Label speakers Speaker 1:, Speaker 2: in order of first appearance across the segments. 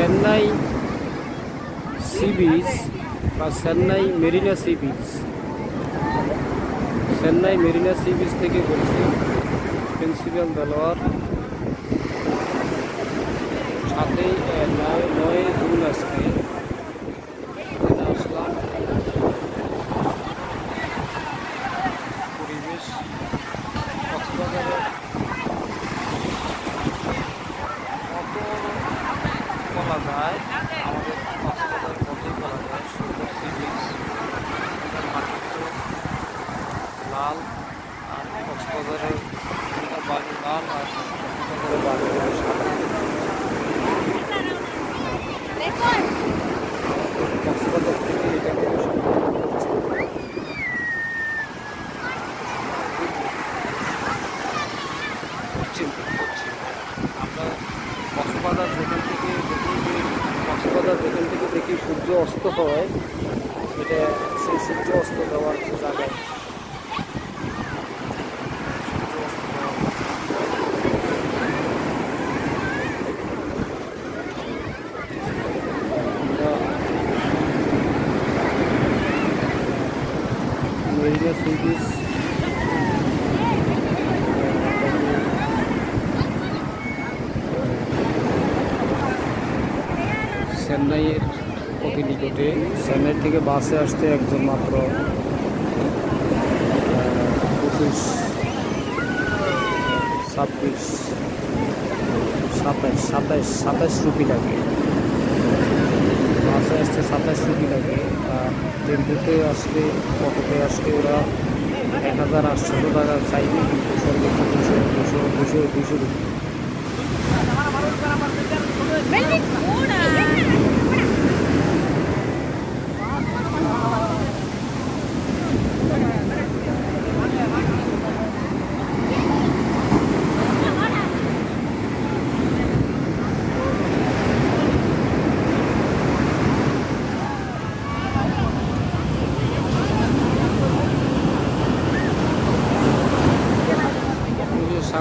Speaker 1: Chennai sea beach বা Chennai Marina sea beach Chennai Marina sea beach থেকে বলছি principal Delwar সাথেই নয় নয় জুন আজকে এখানে আসলাম পরিবেশ কক্সবাজারের কত বলা যায়, আমাদের কক্সবাজার কতই বলা যায়, সুন্দর সি বিচ লাল আর কক্সবাজারের বালি লাল আর কক্সবাজারের পশ্চিম আমরা কক্সবাজার যেখান যেখান থেকে দেখি সূর্য অস্ত হয়। এটা সেই সূর্য অস্ত দেওয়ার যে জায়গায় সূর্য অস্ত দেওয়ার আমরা মেরিনা সি বিচ চেন্নাইয়ের অতি নিকটে। চেন্নাই থেকে বাসে আসতে একজন মাত্র পঁচিশ, ছাব্বিশ, সাতাইশ সাতাইশ সাতাইশ রুপি লাগে। বাসে আসতে সাতাইশ রুপি লাগে। আর টেম্পুতে আসলে, অটোতে আসলে ওরা এক হাজার আটশো টাকা চাইবে, কিন্তু সর্বোচ্চ দুশো দুশো দুশো দুশো রুপি।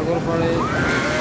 Speaker 1: golfer 的。